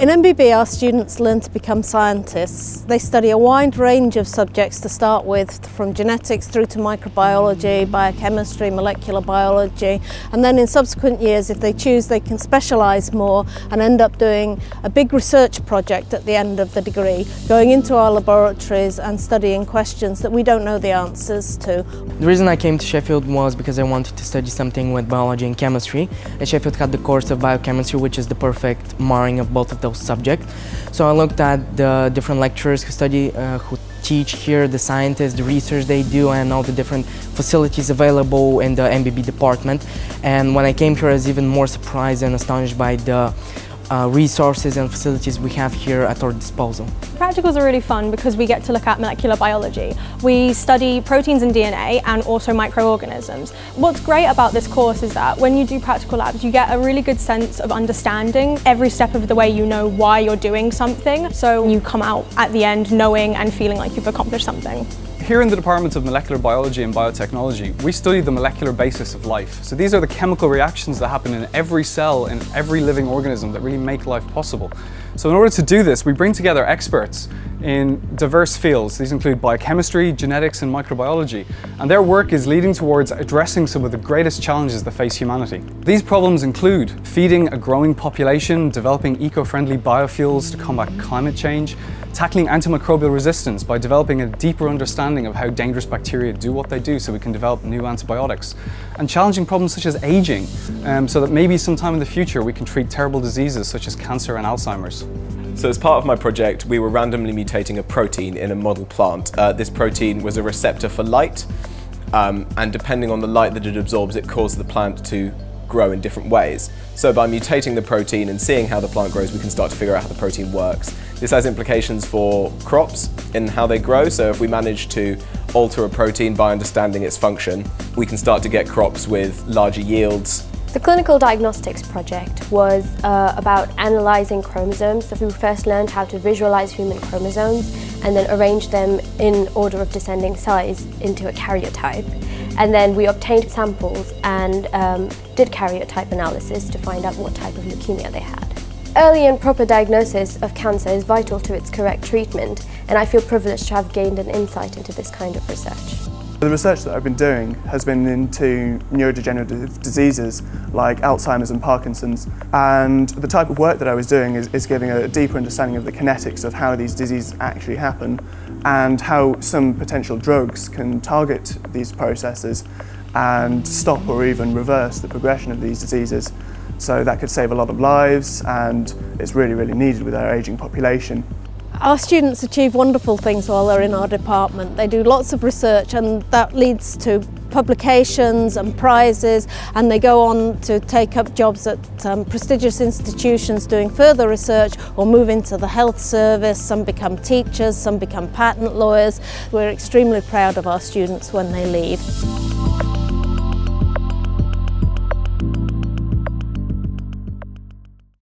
In MBB our students learn to become scientists. They study a wide range of subjects to start with from genetics through to microbiology, biochemistry, molecular biology and then in subsequent years if they choose they can specialise more and end up doing a big research project at the end of the degree going into our laboratories and studying questions that we don't know the answers to. The reason I came to Sheffield was because I wanted to study something with biology and chemistry and Sheffield had the course of biochemistry which is the perfect marring of both of those those subjects. So I looked at the different lecturers who study, uh, who teach here, the scientists, the research they do, and all the different facilities available in the MBB department. And when I came here, I was even more surprised and astonished by the uh, resources and facilities we have here at our disposal. Practicals are really fun because we get to look at molecular biology. We study proteins and DNA and also microorganisms. What's great about this course is that when you do practical labs you get a really good sense of understanding every step of the way you know why you're doing something so you come out at the end knowing and feeling like you've accomplished something. Here in the Department of Molecular Biology and Biotechnology, we study the molecular basis of life. So these are the chemical reactions that happen in every cell in every living organism that really make life possible. So in order to do this, we bring together experts in diverse fields. These include biochemistry, genetics and microbiology. And their work is leading towards addressing some of the greatest challenges that face humanity. These problems include feeding a growing population, developing eco-friendly biofuels to combat climate change, tackling antimicrobial resistance by developing a deeper understanding of how dangerous bacteria do what they do so we can develop new antibiotics, and challenging problems such as aging, um, so that maybe sometime in the future we can treat terrible diseases such as cancer and Alzheimer's. So as part of my project, we were randomly mutating a protein in a model plant. Uh, this protein was a receptor for light, um, and depending on the light that it absorbs, it caused the plant to grow in different ways. So by mutating the protein and seeing how the plant grows, we can start to figure out how the protein works. This has implications for crops and how they grow. So if we manage to alter a protein by understanding its function, we can start to get crops with larger yields, the clinical diagnostics project was uh, about analysing chromosomes. So we first learned how to visualise human chromosomes and then arrange them in order of descending size into a karyotype. And then we obtained samples and um, did karyotype analysis to find out what type of leukemia they had. Early and proper diagnosis of cancer is vital to its correct treatment and I feel privileged to have gained an insight into this kind of research. The research that I've been doing has been into neurodegenerative diseases like Alzheimer's and Parkinson's and the type of work that I was doing is, is giving a deeper understanding of the kinetics of how these diseases actually happen and how some potential drugs can target these processes and stop or even reverse the progression of these diseases. So that could save a lot of lives and it's really, really needed with our ageing population. Our students achieve wonderful things while they're in our department. They do lots of research and that leads to publications and prizes and they go on to take up jobs at um, prestigious institutions doing further research or move into the health service. Some become teachers, some become patent lawyers. We're extremely proud of our students when they leave.